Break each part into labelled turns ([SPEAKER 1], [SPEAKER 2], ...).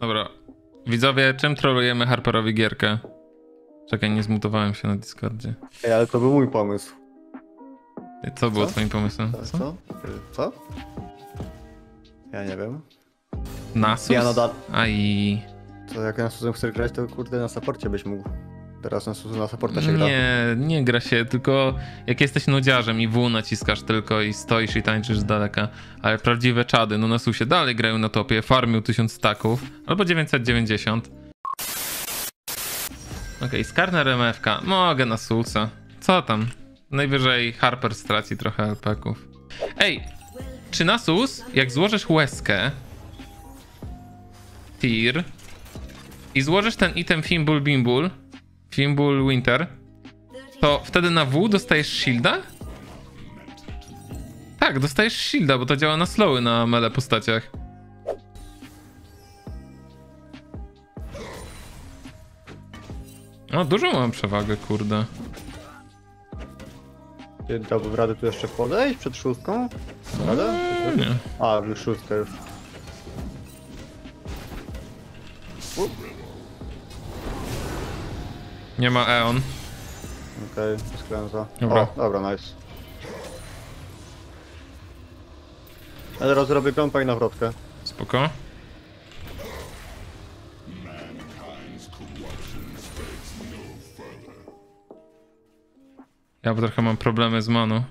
[SPEAKER 1] Dobra. Widzowie, czym trolujemy Harperowi gierkę? Czekaj, nie zmutowałem się na Discordzie.
[SPEAKER 2] Ej, ale to był mój pomysł.
[SPEAKER 1] Co było
[SPEAKER 2] Co?
[SPEAKER 1] twoim pomysłem?
[SPEAKER 2] Co?
[SPEAKER 1] Co?
[SPEAKER 2] Co? Co? Ja nie wiem.
[SPEAKER 1] Nasus?
[SPEAKER 2] Ja nadal-
[SPEAKER 1] Aj.
[SPEAKER 2] To jak na Suzem chcesz grać, to kurde na saporcie byś mógł. Teraz na na saporta się gra.
[SPEAKER 1] Nie, nie gra się, tylko jak jesteś nudziarzem i W naciskasz tylko i stoisz i tańczysz z daleka. Ale prawdziwe czady, no na susie dalej grają na topie, farmił 1000 staków, albo 990. Okej, okay, Skarner MFK, mogę na susa. Co tam? Najwyżej Harper straci trochę LP-ków. Ej, czy na sus, jak złożysz łezkę, tir, i złożysz ten item Fimbul Bimbul, Fimbul Winter, to wtedy na W dostajesz shielda? Tak, dostajesz shielda, bo to działa na slowy na mele postaciach. O, dużo mam przewagę, kurde.
[SPEAKER 2] Ty dałbym radę tu jeszcze podejść przed szóstką? Radę?
[SPEAKER 1] Nie.
[SPEAKER 2] A, już szóstka już.
[SPEAKER 1] Nie ma Eon.
[SPEAKER 2] Okej, skręca.
[SPEAKER 1] Dobra.
[SPEAKER 2] O, dobra, nice. Ja teraz zrobię kąpa i nawrotkę.
[SPEAKER 1] Spoko. Ja trochę mam problemy z manu.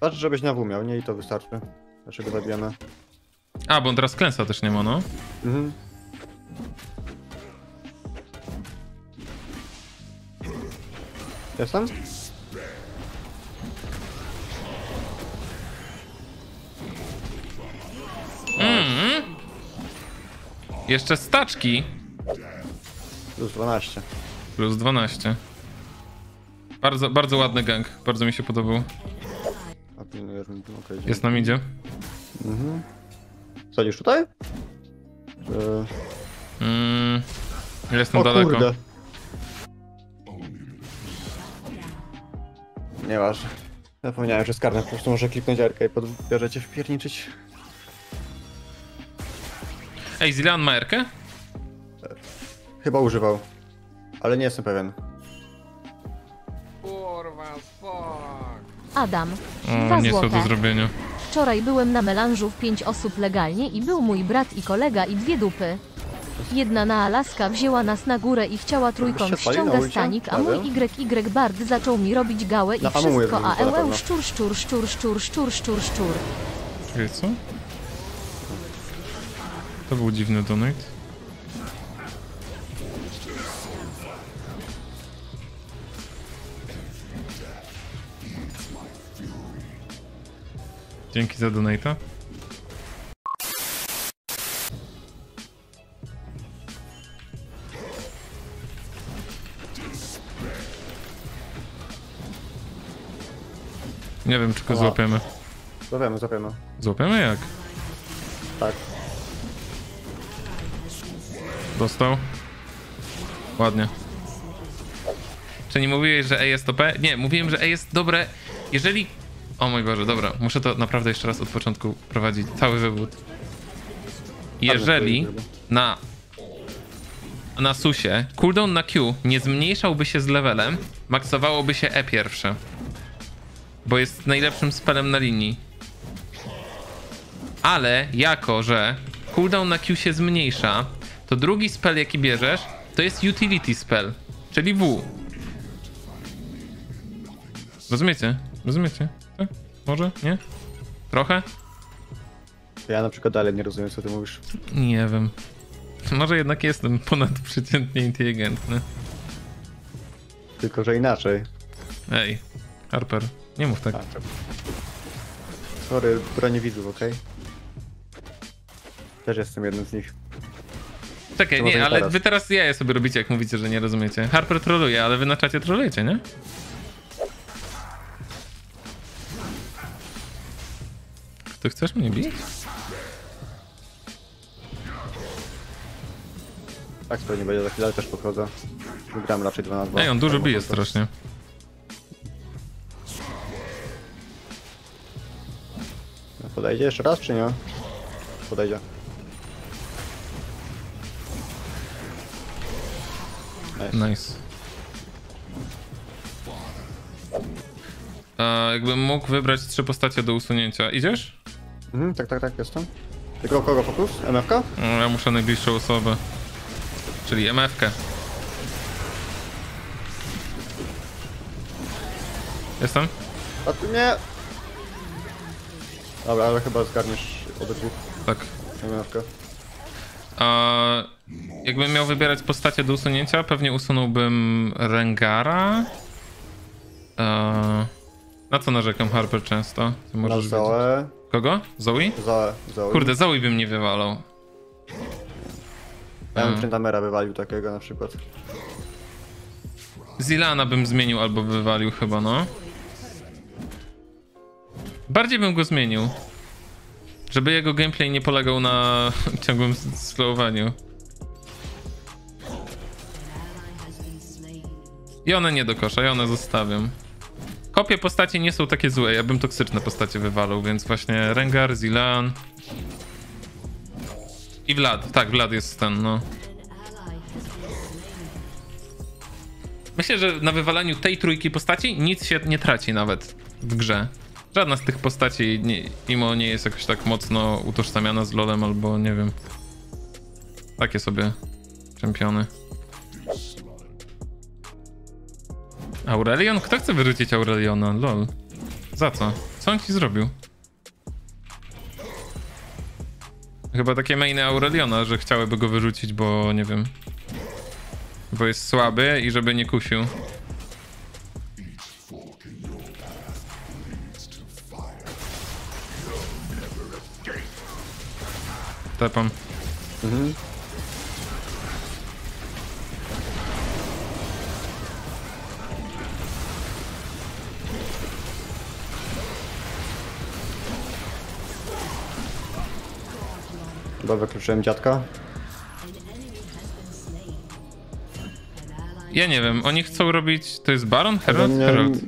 [SPEAKER 2] Patrz, żebyś na W miał, nie? I to wystarczy. Dlaczego zabijamy?
[SPEAKER 1] A, bo on teraz klęsa też nie ma, no.
[SPEAKER 2] Mhm. Jestem?
[SPEAKER 1] Mm. Jeszcze staczki.
[SPEAKER 2] Plus 12.
[SPEAKER 1] Plus 12. Bardzo, bardzo ładny gang. Bardzo mi się podobał.
[SPEAKER 2] A pilnujesz mi tu, okej.
[SPEAKER 1] Jest nam idzie.
[SPEAKER 2] Mhm. Sadzisz tutaj? E,
[SPEAKER 1] Mm. Jestem
[SPEAKER 2] o
[SPEAKER 1] daleko.
[SPEAKER 2] kurde. Nieważne. Zapomniałem, że skarnę po prostu może kliknąć arkę i podbierzecie wpierniczyć.
[SPEAKER 1] Ej, Zilean ma erkę?
[SPEAKER 2] Chyba używał. Ale nie jestem pewien.
[SPEAKER 3] Adam.
[SPEAKER 1] O,
[SPEAKER 3] Dwa
[SPEAKER 1] nie są do
[SPEAKER 3] złote.
[SPEAKER 1] zrobienia.
[SPEAKER 3] Wczoraj byłem na melanżu w pięć osób legalnie i był mój brat i kolega i dwie dupy. Jedna na Alaska wzięła nas na górę i chciała trójkąt ściąga stanik, a mój. YY Bard zaczął mi robić gałę i wszystko, a
[SPEAKER 2] pewno.
[SPEAKER 3] szczur, szczur, szczur, szczur, szczur, szczur, szczur.
[SPEAKER 1] Czekaj, co? To był dziwny donate. Dzięki za donata. Nie wiem, czy go złapiemy.
[SPEAKER 2] Zawiemy, zawiemy.
[SPEAKER 1] Złapiemy jak?
[SPEAKER 2] Tak.
[SPEAKER 1] Dostał. Ładnie. Czy nie mówiłeś, że E jest OP? Nie, mówiłem, że E jest dobre, jeżeli... O mój Boże, dobra, muszę to naprawdę jeszcze raz od początku prowadzić, cały wywód. Jeżeli na na susie cooldown na Q nie zmniejszałby się z levelem, maksowałoby się E pierwsze. Bo jest najlepszym spelem na linii. Ale jako, że cooldown na Q się zmniejsza, to drugi spell jaki bierzesz, to jest utility spell, czyli W. Rozumiecie? Rozumiecie? Tak? Może? Nie? Trochę?
[SPEAKER 2] Ja na przykład dalej nie rozumiem, co ty mówisz.
[SPEAKER 1] Nie wiem. Może jednak jestem ponadprzeciętnie inteligentny.
[SPEAKER 2] Tylko, że inaczej.
[SPEAKER 1] Ej, Harper, nie mów tak.
[SPEAKER 2] Sorry, bronię widzów, okej? Też jestem jednym z nich.
[SPEAKER 1] Czekaj,
[SPEAKER 2] to może
[SPEAKER 1] nie,
[SPEAKER 2] nie
[SPEAKER 1] ale
[SPEAKER 2] teraz.
[SPEAKER 1] wy teraz jaje sobie robicie, jak mówicie, że nie rozumiecie. Harper troluje, ale wy na czacie trolujecie, nie? Ty chcesz mnie bić?
[SPEAKER 2] Tak, to nie będzie za chwilę, ale też podchodzę. Gram raczej 2 na 2.
[SPEAKER 1] Ej, on dużo bije strasznie.
[SPEAKER 2] Podejdzie jeszcze raz, czy nie? Podejdzie. Nice.
[SPEAKER 1] nice. A, jakbym mógł wybrać trzy postacie do usunięcia. Idziesz?
[SPEAKER 2] Mhm, tak, tak, tak, jestem. Tylko kogo fokus? MFK?
[SPEAKER 1] No, ja muszę najbliższą osobę. Czyli MFK. Jestem?
[SPEAKER 2] A ty nie, Dobra, ale chyba zgarniesz obydwu
[SPEAKER 1] Tak.
[SPEAKER 2] MFK.
[SPEAKER 1] A jakbym miał wybierać postacie do usunięcia, pewnie usunąłbym Rengara. A, na co narzekam Harper często? Ty
[SPEAKER 2] Na
[SPEAKER 1] możesz wiedzieć.
[SPEAKER 2] Zoe,
[SPEAKER 1] Kogo? Zoe?
[SPEAKER 2] Zoe, Zoe.
[SPEAKER 1] Kurde, Zoe bym nie wywalał.
[SPEAKER 2] Ja bym
[SPEAKER 1] Mm.
[SPEAKER 2] Tryndamera wywalił takiego na przykład.
[SPEAKER 1] Zilana bym zmienił albo wywalił chyba, no. Bardziej bym go zmienił. Żeby jego gameplay nie polegał na ciągłym slowowaniu. I one nie do kosza, ja one zostawiam. Kopie postaci nie są takie złe, ja bym toksyczne postacie wywalał, więc właśnie Rengar, Zilan... I Vlad, tak, Vlad jest ten, no. Myślę, że na wywalaniu tej trójki postaci nic się nie traci nawet w grze. Żadna z tych postaci, nie, mimo nie jest jakoś tak mocno utożsamiana z LoLem albo nie wiem. Takie sobie czempiony. Aurelion? Kto chce wyrzucić Aureliona? LOL. Za co? Co on ci zrobił? Chyba takie mainy Aureliona, że chciałyby go wyrzucić, bo nie wiem. Bo jest słaby i żeby nie kusił. Tepam.
[SPEAKER 2] Mhm. Chyba wykluczyłem dziadka.
[SPEAKER 1] Ja nie wiem, oni chcą robić. To jest Baron? Herald?
[SPEAKER 2] nie,
[SPEAKER 1] Herald.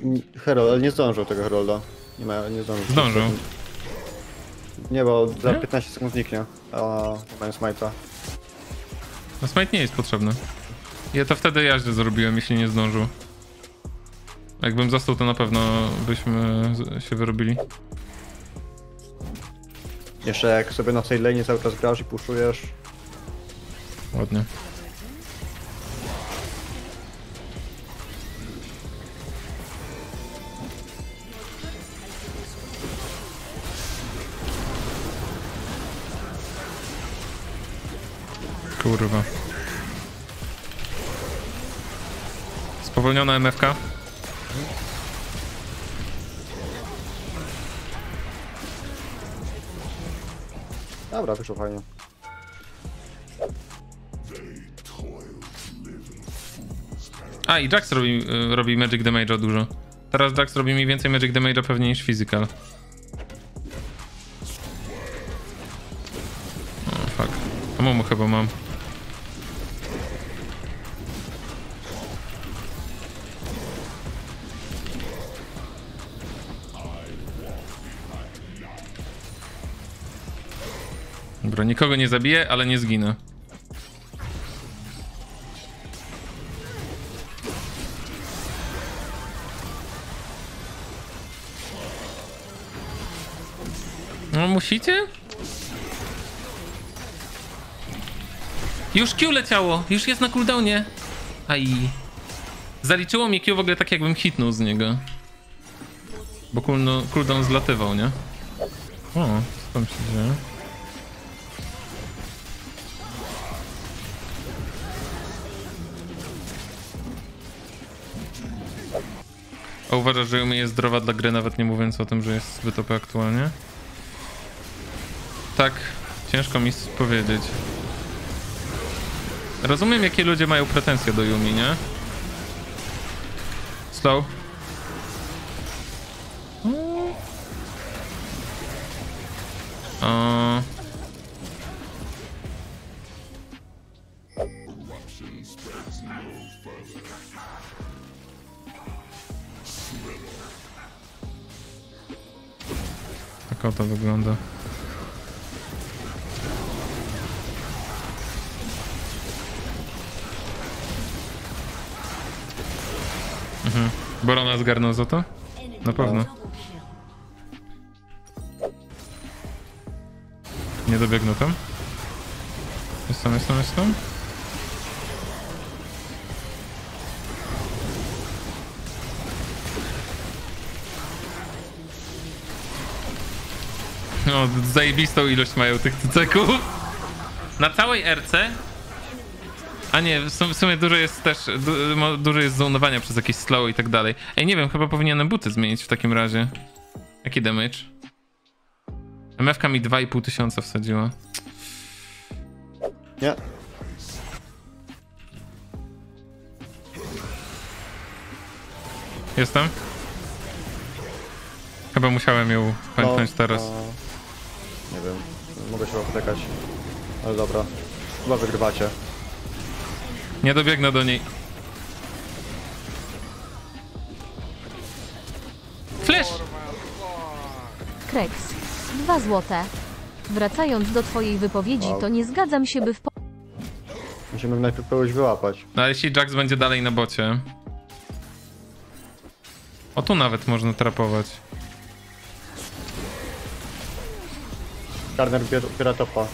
[SPEAKER 2] Herald, ale nie zdążył tego Herolda. Nie ma, nie zdążył.
[SPEAKER 1] Zdążył.
[SPEAKER 2] Nie, bo za
[SPEAKER 1] Nie?
[SPEAKER 2] 15 sekund zniknie. A mają smite'a.
[SPEAKER 1] No smite nie jest potrzebny. Ja to wtedy ja źle zrobiłem, jeśli nie zdążył. Jakbym został, to na pewno byśmy się wyrobili.
[SPEAKER 2] Jeszcze jak sobie na tej lane cały czas grasz i puszujesz.
[SPEAKER 1] Ładnie. Kurwa. Spowolniona MFK.
[SPEAKER 2] Dobra, wyszło fajnie.
[SPEAKER 1] A i Jax robi, y, robi Magic Damage'a dużo. Teraz Jax robi mi więcej Magic Damage'a pewnie niż Physical. O, fuck. A mu chyba mam. Dobra, nikogo nie zabiję, ale nie zginę. No musicie? Już Q leciało, już jest na cooldownie. Aj. Zaliczyło mi Q w ogóle tak jakbym hitnął z niego. Bo cooldown zlatywał, nie? O, co tam się dzieje? A uważasz, że Yumi jest zdrowa dla gry, nawet nie mówiąc o tym, że jest zbyt OP aktualnie? Tak, ciężko mi powiedzieć. Rozumiem, jakie ludzie mają pretensje do Yumi, nie? Slow. O... Tak oto wygląda. Mhm. Borona zgarnął za to? Na pewno. Nie dobiegnę tam. Jestem, jestem, jestem. No, zajebistą ilość mają tych cyceków. Na całej RC a nie, w sum- w sumie dużo jest też, du, dużo jest zonowania przez jakieś slow i tak dalej. Ej, nie wiem, chyba powinienem buty zmienić w takim razie. Jaki damage? MFK mi 2,5 tysiąca wsadziła.
[SPEAKER 2] Nie.
[SPEAKER 1] Jestem? Chyba musiałem ją pęknąć
[SPEAKER 2] No,
[SPEAKER 1] teraz.
[SPEAKER 2] no, nie wiem. Mogę się poczekać. Ale dobra. Chyba wygrywacie.
[SPEAKER 1] Nie dobiegnę do niej. Flash!
[SPEAKER 3] Kreks. Dwa złote. Wracając do twojej wypowiedzi,
[SPEAKER 2] Wow.
[SPEAKER 3] to nie zgadzam się, by w po-
[SPEAKER 2] Musimy najpierw kogoś wyłapać.
[SPEAKER 1] No ale jeśli Jax będzie dalej na bocie. O tu nawet można trapować.
[SPEAKER 2] Garner biera topa.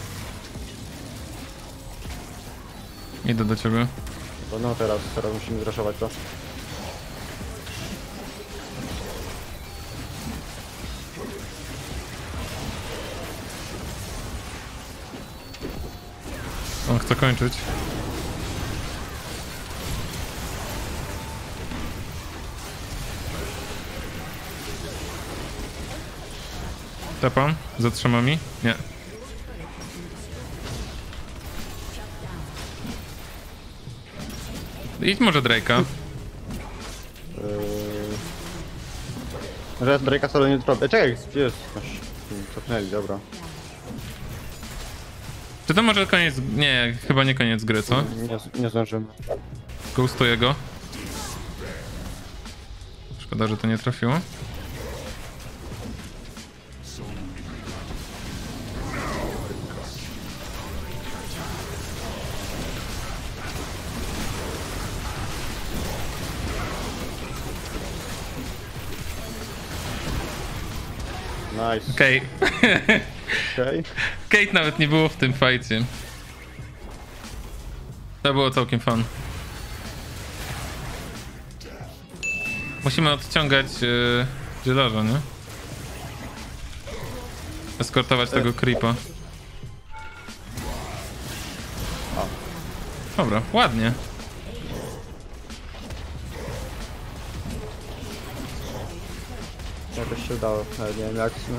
[SPEAKER 1] Idę do ciebie.
[SPEAKER 2] To no teraz, teraz musimy zraszować to.
[SPEAKER 1] On chce kończyć. Tepam? Zatrzyma mi? Nie. Idź może Drake'a.
[SPEAKER 2] Yy... Że Drake'a solo nie zrobię. Czekaj, gdzie jest? Cofnęli, dobra.
[SPEAKER 1] Czy to może koniec... Nie, chyba nie koniec gry, co?
[SPEAKER 2] Nie, nie zdążymy.
[SPEAKER 1] Ghostuję go. Szkoda, że to nie trafiło.
[SPEAKER 2] Nice.
[SPEAKER 1] Okej.
[SPEAKER 2] Okej.
[SPEAKER 1] Kate nawet nie było w tym fajcie. To było całkiem fun. Musimy odciągać yy, dzielarza, nie? Eskortować tego creepa. Dobra, ładnie.
[SPEAKER 2] Jakoś się udało, ale nie wiem jak. No.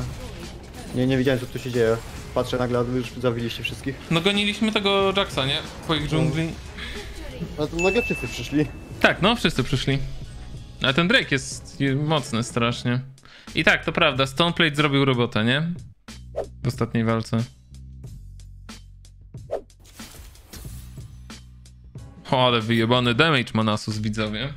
[SPEAKER 2] Nie, nie widziałem co tu się dzieje. Patrzę nagle, a już zawiliście wszystkich.
[SPEAKER 1] No goniliśmy tego Jacksa, nie? Po ich dżungli.
[SPEAKER 2] No to nagle wszyscy przyszli.
[SPEAKER 1] Tak, no wszyscy przyszli. Ale ten Drake jest mocny strasznie. I tak, to prawda, Stoneplate zrobił robotę, nie? W ostatniej walce. O, ale wyjebany damage ma Nasus, widzowie.